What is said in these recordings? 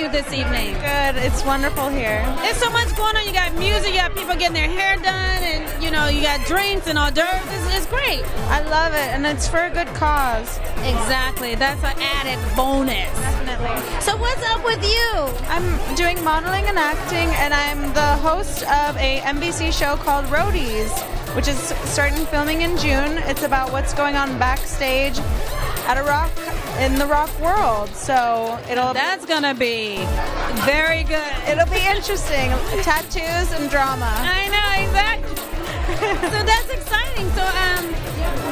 you this evening? Good. It's wonderful here. There's so much going on. You got music, you got people getting their hair done, and you know, you got drinks and hors d'oeuvres. It's, it's great. I love it, and it's for a good cause. Exactly. That's an added bonus. Definitely. So what's up with you? I'm doing modeling and acting, and I'm the host of a NBC show called Roadies, which is starting filming in June. It's about what's going on backstage at a rock in the rock world. So it'll That's gonna be very good. it'll be interesting. Tattoos and drama. I know exactly. so that's exciting. So um,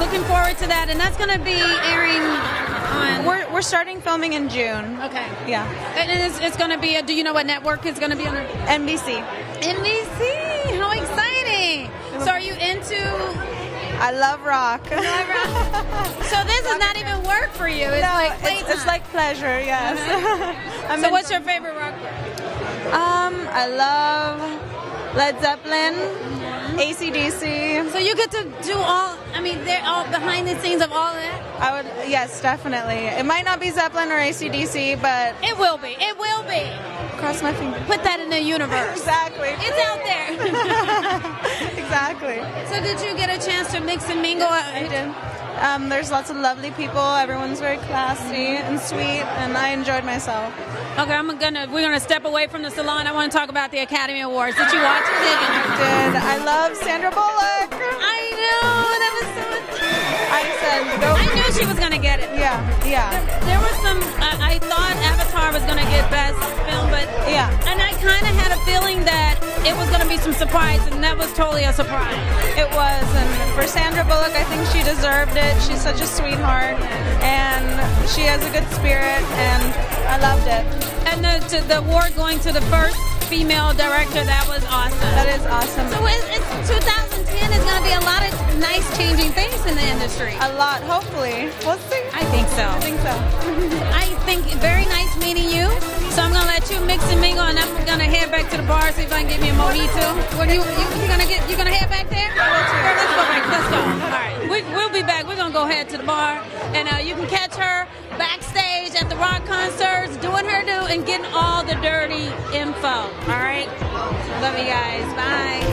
looking forward to that, and that's gonna be airing on. We're, we're starting filming in June. okay. Yeah. And it's, it's gonna be. A, do you know what network it's gonna be on? NBC. NBC. I love rock. So this is not even work for you. It's no, like it's, it's like pleasure, yes. I'm so what's your favorite rock group? Um, I love Led Zeppelin, ACDC. So you get to do all. I mean, they're all behind the scenes of all that. I would, yes, definitely. It might not be Zeppelin or ACDC, but It will be. It will be. cross my fingers. Put that in the universe. Exactly. It's out there. Exactly. so did you get a chance to mix and mingle? I did. Um, there's lots of lovely people. Everyone's very classy and sweet, and I enjoyed myself. Okay, I'm gonna we're gonna step away from the salon. I want to talk about the Academy Awards. Did you watch it? You? Did I love Sandra Bullock? I know that was so. I said go. I knew she was gonna get it. Yeah, yeah, There was some. Uh, I thought Avatar was gonna get best film, but yeah. and I kind of had a feeling that it was gonna be some surprise, and that was totally a surprise. It was, and for Sandra Bullock, I think she deserved it. She's such a sweetheart, and she has a good spirit, and I loved it. And the to the award going to the first female director. That was awesome. That is awesome. So it's, it's 2010 is going to be a lot of nice changing things in the industry. A lot, hopefully. We'll see. I think so. I think so. I think very nice meeting you. So I'm gonna let you mix and mingle, and I'm gonna head back to the bar see if I can get me a mojito. What are you you, you gonna get? You gonna head back there? Girl, let's go back. Let's go. All right, we, we'll be back. We're gonna go head to the bar, and uh, you can catch her backstage at the rock concerts, doing her do, and getting all the dirty info. All right. Love you guys. Bye.